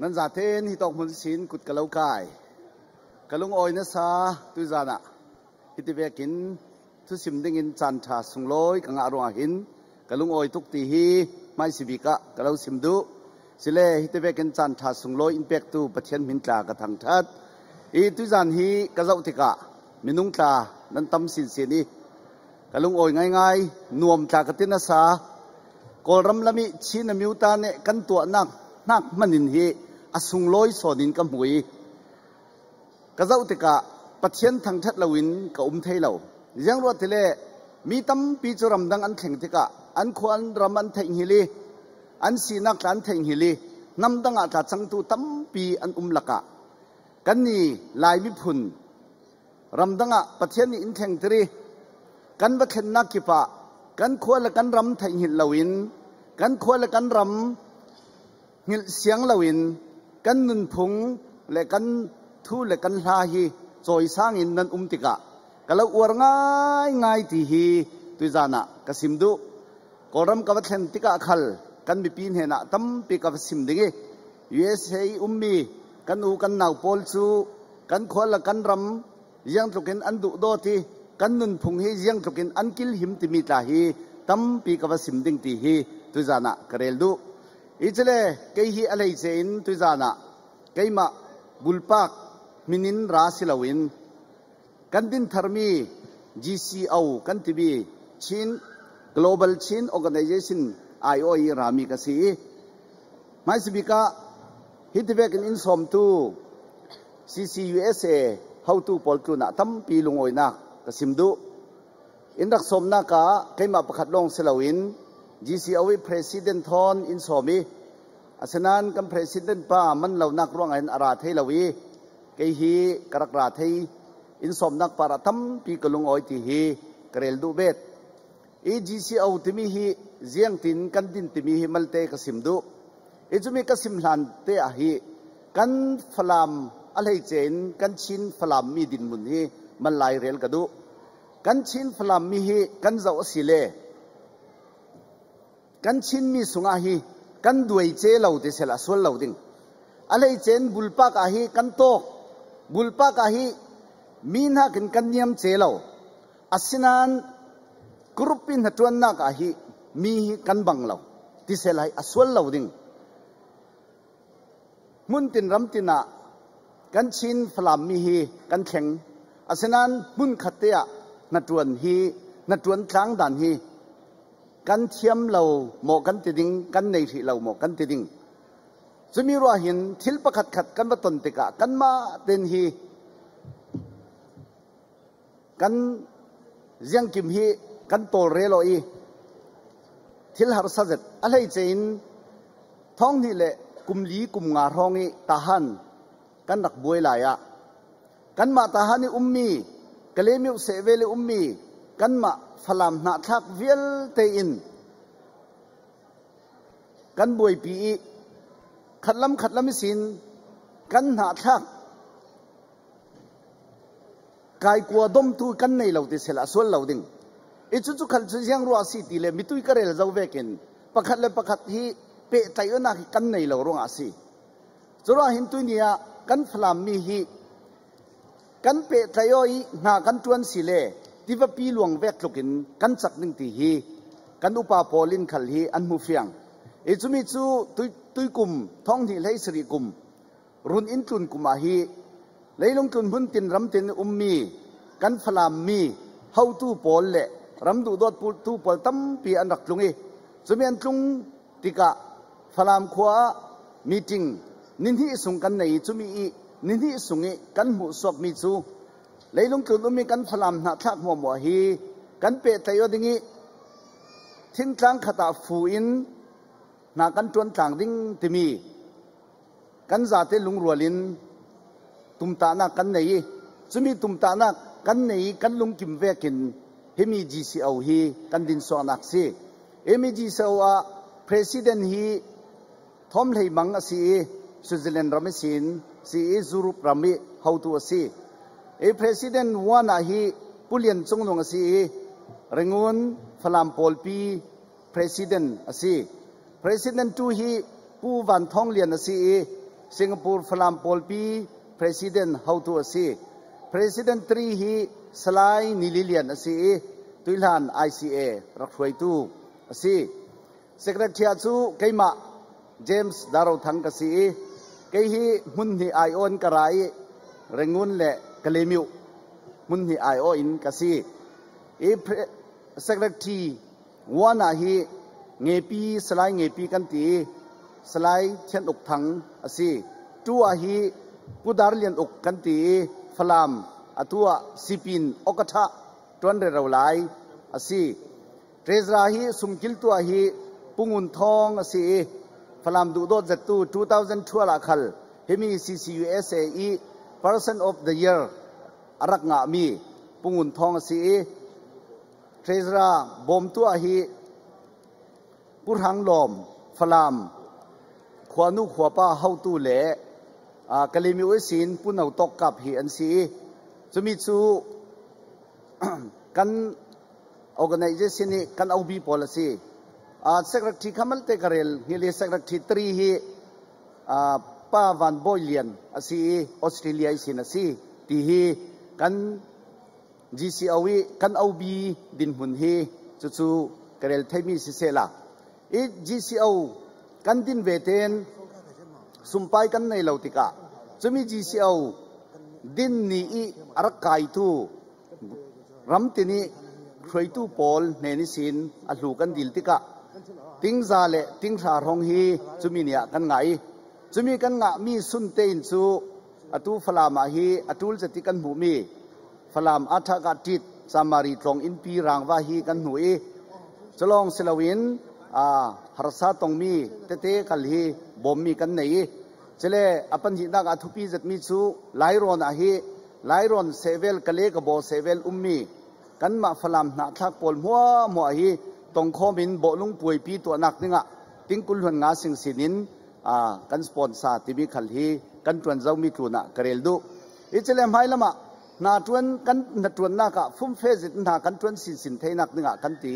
นั่นจาเทนฮิตองมันสินกุดกะเล้ากายกะลุงออยนะซาตุยจานะฮิติเวกินทุสิมดิงินจันทาสุงลอยกังอารวหินกะลุงออยทุกตีฮีไม่สิบิกะกะเลาสิมดุสิเลฮิติเวกินจันทาสุงลอยอินเปกตูปะเทีนมินตากะทังทัดอีตุยจานฮีกะเจ้าติกะมินุงตานั่นตำสินเสียนี่กะลุงออยง่ายๆนวมจากะตินะซากอลรำลมิชินมิวตาเนกันตัวนัง นักมันินฮีอสุงลอยสอนินกมุยกระเจ้าติกะปัจเจียนทางทัดละวินกับอุ้มเทยเรายังรวดเลมีตั้มปีจรำดังอันแข็งติกะอันควรรำมันแทงฮิลีอันสีนักอันแทงฮิลีนำดังอาจาสังตูตั้มปีอันอุ้มละกะกันนี่ลายมิพุนรำดังอาปัจเจียนอินแข่งตรีกันว่าเข็นนักกีปะกันควรละกันรำแทงฮิลลวินกันควรละกันรำ ngil siang lawin kan nun phung le kan thu le kan hla hi choi sang in nan um tika kala uar ngai ngai ti hi tu zana kasim du koram ka thlen tika khal kan mi pin hena tam pi ka sim dinge usa ummi kan u kan nau pol chu kan khol la kan ram yang tukin an du do ti kan nun phung hi yang tukin an kil him ti mi ta hi tam pi ka sim ding ti hi tu zana karel du ichele kei hi alai che in tu zana kei ma bulpak minin rasilawin kan din tharmi GCO kan tibi chin global chin organization IOE rami ka si mai sibika hitvek in som tu CCUSA how to pol tu na tam pi lungoy na kasimdu indak som na ka kay mapakhatlong silawin GCO president thon in somi asanan kan president pa man law nak ruang ain ara thei lawi ke hi karak ra thei in som nak para tam pi kalung oi ti hi karel du bet e GCO timi hi ziang tin kan din timi hi malte ka simdu e chumi ka sim hlan te a hi kan falam alhei chen kan chin falam mi din mun hi man lai rel ka du kan chin falam mi hi kan zau asile kan chin mi sunga hi, kan duai che lo te sela sol lo ding. Alai chen bulpa ka hi kan to bulpa ka hi min ha kan kan niam che lo asinan grupin hatuan na ka hi mi kan bang lo ti selai aswal lo ding. Mun tin ram tina kan chin phlam mi hi kan theng asinan mun khatia na tuan hi, na tuan tlang dan hi. Kan thiam lo mo kan ti ding kan nei thi lo mo kan ti ding zumi ro hin thil pakhat khat kan ba ton te ka kan ma ten hi kan ziang kim hi kan tol re lo i thil har sa zet alai chein thong ni le kum li kum nga rong i ta han kan rak buai la ya kan ma ta han ni ummi kalemi se vele ummi kan ma phalam na thak vial te in kan buai pi khatlam khatlam sin kan na thak kai kwa dom tu kan nei lo ti sela sol lo ding e chu chu khal chu yang ro si ti le mitui ka rel zau vekin pakhat le pakhat hi pe tai na hi kan nei lo rong asi chura hin tu nia kan phlam mi hi kan pe tayoi na kan tuan si le tiwa pi luang vek lokin kan chak ning ti hi kan upa polin khal hi an mu fiang e chumi chu tui tui kum thong ni lei sri kum run in tun kuma hi leilong tun hun tin ram tin ummi kan phalam mi how tu pol le ram du dot pu tu pol tam pi an rak tlungi chumi an tlung tika phalam khwa meeting nin hi sung kan nei chumi i nin hi sungi kan mu sok mi chu leilung tun ummi kan phalam na thak mo mo hi kan pe tayo dingi ที่ว่าพี่หลวงเวทลุกินกันสักหนึ่งตีฮีกันอุปาพอลินขัลฮีอันมูเฟียงไอ้จุมิจูตุยตุยกุมท้องที่ไร่สริกุมรุนอินทุนกุมาฮีเลยลงทุนพุ่นตินรำตินอุมมีกันฟลามมีเฮาตู้ปอลเล่รำดูดอดปูตู้ปอลตั้มปีอันดักลุงอีจุมิอันจุงติกะฟลามขวามีจริงนินที่สุงกันในจุมิอีนินที่สุงอีกันหูสวกมีจู เลยลงจุดมีกันพลามหนาทักมัวมัวฮีกันเปรตใจว่าดิ่งทิ้งจังขตาฟูอินหนักกันจวนจางดิ้งติมีกันจาเตลุงรัวลินตุมตาหนักกันไหนจะมีตุมตาหนักกันไหนกันลุงกิมเวกินเฮมีจีซีเอาฮีกันดินสวนักซีเอมีจีซีเาอะประธานฮีทอมเลยมังสีสุดเลนรำมิสินสีจูรุปรำมิเฮาวตัวซี สิ secretary chu keima james daro thang ka si ke hi mun hi ai on karai rengun le กเลมิวมุนฮีไอโออินกสีเอพรสักรักทีวานาฮีเงปีสไลาเงปีกันตีสไลายเชนอกทังอสีตัวฮีกูดารเลียนอกกันตีฟลามอตัวซีปินอกทะตวนเรราไลอสีเทรซราฮีสุมกิลตัวฮีปุงุนทองอสีฟลามดูดดจัตุ2,002ชั่วละคัลเฮมีซีซียูเอสเอ person of the year arak nga mi pungun thong asi treasurer bom tu a hi purhang lom falam khwanu khwapa how tu le a kalimi we sin punau tok kap hi an si chumi chu kan organization ni kan OB policy secretary kamal te karel hili secretary three hi pa van boylian asi australia sin asi ti hi kan GCOE kan OB din hun hi chu chu karel thaimi si sela i GCO kan din veten sumpai kan nei lautika chumi GCO din ni i arakai tu ram tini khroi tu pol ne ni sin a hlu kan dil tika ting za le ting tha rong hi chumi nia kan ngai จุมีกันงะมีสุนเตินสูอตูฟลามาฮีอตูลจะติกันบุมีฟลามอัฐกาจิตสามารีตรงอินปีรางวาฮีกันหูอีจลองสลาวินอ่าฮารซาตรงมีเตเตคัลฮีบอมมีกันไหนเจเลอปัญหินักอธุปีจัดมีสูไลรอนอะฮีไลรอนเซเวลกะเลกบอเซเวลอุมมีกันมาฟลามนาทักปอลมัวมัวฮีตรงข้อมินบอลุงป่วยปีตัวหนักนึงอะติงกุลหวนงาสิงสินิน a kan sponsor ti bi khal hi kan tuan zau mi tu na karel du ichele mai lama na tuan kan na tuan na ka fum fe zit na kan tuan sin sin thei nak ninga kan ti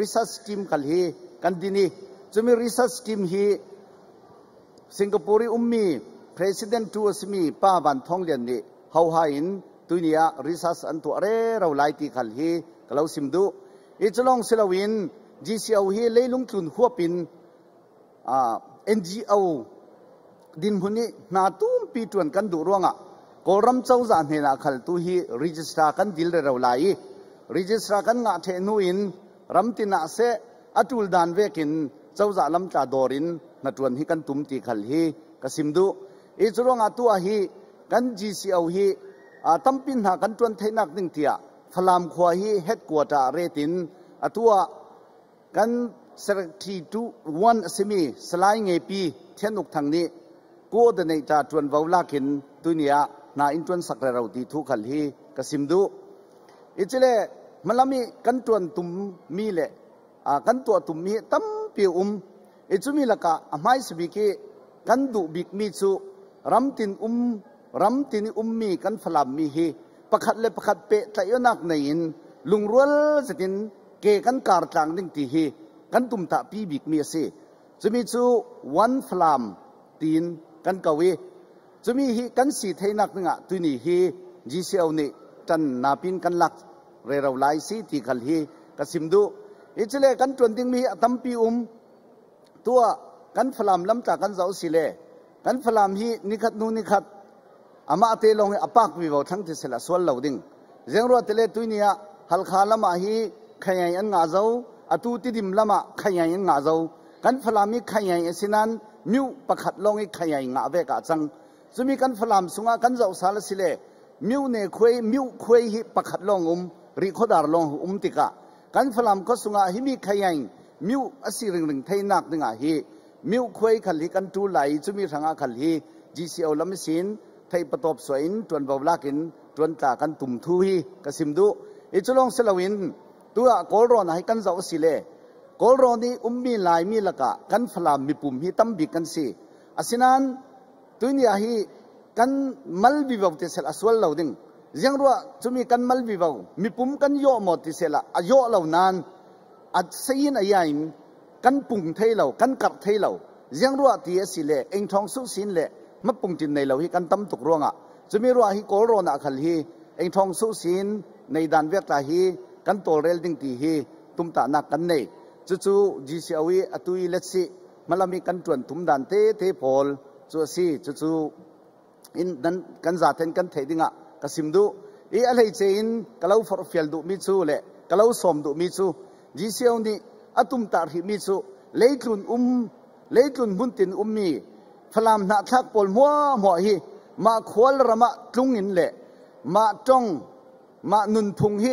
research team kal hi kan dini chumi research team hi singapore ummi president tu asmi pa ban thong lian ni hau ha in tunia research an tu are rau lai ti khal hi kalau simdu ichlong silawin GCO hi leilung tun huapin a เอ็นจีโอดินพุนี้นาตุ้มปีตวนกันดูร่วงอะกรมเจ้าจานเฮนาขัลตุฮีรีจิสตรากันดิลเรือไลรีจิสตรากันงาเทนูอินรำตินาเซอจูลดานเวกินเจ้าจาลำจาดอรินนัดวันฮีกันตุ้มตีขัลฮีกสิมดูอีจร่วงอะตัวฮีกันจีซีเอาฮีอาตั้มปินหากันจวนเทนักหนึ่งเตียฟลามควาฮีเฮ็ดกัวตาเรตินอะตัวกัน 72 1 asimi salai nge pi thenuk thangni coordinator tun vaulakin tunia na intun sakra rau ti thu khal hi kasimdu ichile malami kantun tum mi le a kantu tum mi tam pi um ichumi laka amai sibi ki kandu bik mi chu ramtin um ramtin ummi kan phalam mi hi pakhat le pakhat pe tlayonak nei in lungrol chatin ke kan kar tlang ding ti hi กันตุ่มตาปีบิกเมียเซจะมีจูวันฟลามตีนกันกวีจะมีฮีกันสีเทนักนึงอะตันี้ฮีจีเซลนี่จันนาปินกันหลักเรเราไลซีที่ขัลฮีกัสิมดูอเจเลกันจวนติงมีตัมปีอุมตัวกันฟลามลำจากกันเสาสิเลกันฟลามฮีนิคัดนูนิคัดอามาเตลงอปากวิวทั้งที่เสละส่วนเหล่าดิ่งเรื่งรัวเตเลตุยเนียฮัลคาลมาฮีขยยันงาเจ้า atu ti dim lama khayai an nga zo kan phalami khayai asinan miu pakhat long i khayai nga ve ka chang zumi kan phalam sunga kan zo sala sile miu ne khoi miu khoi hi pakhat long um ri khodar long um tika kan phalam ko sunga hi mi khayai miu asi ring ring thai nak dinga hi miu khoi khal hi kan tu lai chumi thanga khal hi GCO lam sin thai patop soin tuan bawlakin tuan ta kan tum thu hi kasimdu ichulong selawin ตัวกอลรอนให้กันเจ้าสิเลกอลรอนี่อุ้มมีลายมีละกะกันฟลามมีปุ่มฮีตั้มบิกันสิอาศินันตัวนี้ฮีกันมัลวิบาวเตเซลอสวลเราดิ่งยังรัวจุมีกันมัลวิบาวมีปุ่มกันโยหมดที่เซลอโยเรานานอัดเสียนอะไมกันปุ่งเทเรวกันกับเทเรายังรัวที่สิเลเองทองสุสินเลมาปุ่งจินในเราฮีกันตั้มตกร่วงอะจะมีรัวให้กอลรอนะขันฮีเองทองสุสินในดานเวกตาฮี อร์ฟิลดูมิซูเล่กะเลาสมดูมิซูจีซีอาวีอตุมตาฮิมิซูเลตุนอุมเลตุนบุนตินอุมมีพลามนักทักปอลมัวมัวฮีมาขวลระมะตุงอินเล่มาจ้องมานุนพุงฮี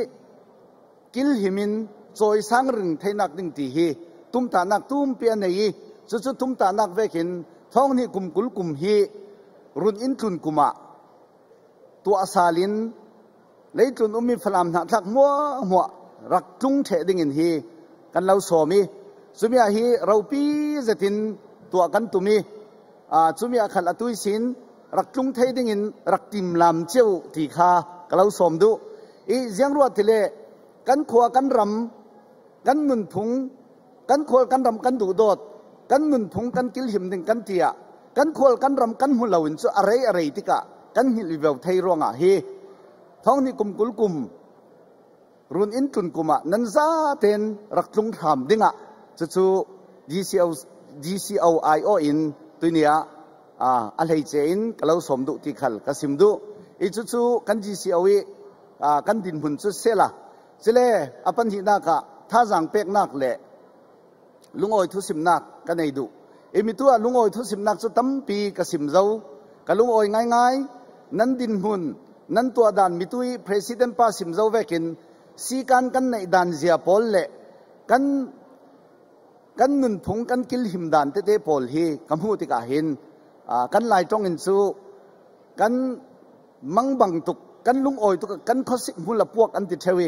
กิลหิมินจอยสังรึงเทนักดึงตีฮีตุ้มตานักตุ้มเปียนในจุดจุดตุ้มตานักเวกินท้องนี้กุมกุลกุมฮีรุนอินทุนกุมะตัวอาซาลินเลยจุนอุมีฟลามนักทักมัวมัวรักตุงเทดิงินฮีกันเราสมีสุมีอาฮีเราปีจะตินตัวกันตุมีอ่าสุมีอาขัลอตุยสินรักตุงเทดิงินรักติมลามเจ้าตีคากันเราสมดูอีเสียงรัวทีเล กันขัวกันรำกันมุนพุงกันขัวกันรำกันดูดดกันมุนพุงกันกิลหิมดึงกันเตียกันขัวกันรำกันหุ่นเหล่าอินสุอะไรอะไรติกะกันหิลิเวลไทยรองอะเฮท้องนี่กุมกุลกุมรุนอินทุนกุมะนันซาเทนรักลุงทำดิ้งอะจะชู GCO GCO IO in ตัวเนี้ยอ่าอะไรเจนก็เราสมดุที่ขัลก็สิมดุอีจุชูกัน GCO อ่ากันดินหุ่นจุดเสละ สิเลอปันหินักะถ้าสังเป็กนักเละลุงอ้อยทุสิมนักกันในดูอ็มตัวลุงอ้อยทุสิมนักจะตั้มปีกสิมเจ้ากับลุงอ้อยง่ายๆนั่นดินหุนนั่นตัวด่านมิตุยประธานป้าสิมเจ้าเวกินสีการกันในด่านเสียพอลเละกันกันนุนพงกันกิลหิมด่านเตเตพอลฮีกัมหูติกาห็นกันลายจ้องเงินซูกันมังบังตุกกันลุงอ้อยตุกกันข้อสิบหุ่นละพวกอันติเทวี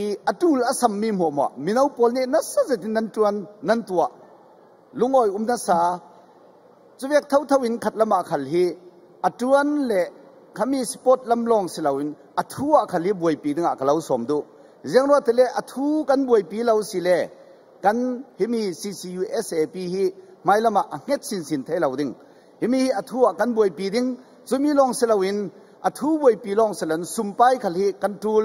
i atul asam mi mo mo minau pol ne na sa zet nan tuan nan tua lungoi um na sa chuwek thau thau in khat lama khal hi atuan le khami sport lam long silawin athua khali boi pi dinga kalau som du zeng ro tele athu kan boi pi lau si le kan himi ccu sap hi mai lama a nget sin sin thai lau ding himi athua kan boi pi ding chumi long silawin athu boi pi long silan sumpai khali kan tul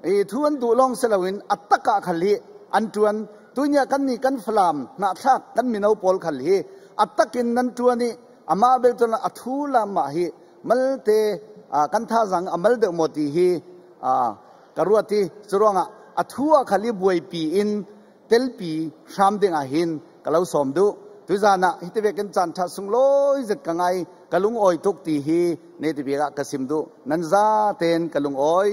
ไปทอนสิเสอทัวอินสิเสกันกันทวนต่างไปอยู่ที่ขัลฮีกเราสมดูอีกันโกรำกันเจ้าติกานำดังนำดังมีนาวปอลอันดินหุ่นกันเจ้าติกาฮีทูฮีอันดุง่ายง่ายทุดูฮีขัดลาจนทิลชานักตั้มเปียวอุมทูอันดุมีจริงที่เวกาช้าเทนันกายไอ้ทูอันดุลองเซลวินอัตตะกะขัลลีอันจวนตัวเนี้ยกันนี่กันฟลามนาทักกันมีนาวปอลขัลลีอัตตะกินนันจวนนี่อามาเบลตันอัทูลามาฮีมัลเตกันท่าสังอมัลเดโมตีฮีกรัวตีสรวงอัทัวขัลลีบวยปีอินเตลปีชามเดงอาหินกะเราสมดูตุจานะฮิตเวกันจันทัสุงลอยจักังไงกะลุงอ้อยทุกตีฮีเนติเบกะกะสิมดูนันซาเตนกะลุงอ้อย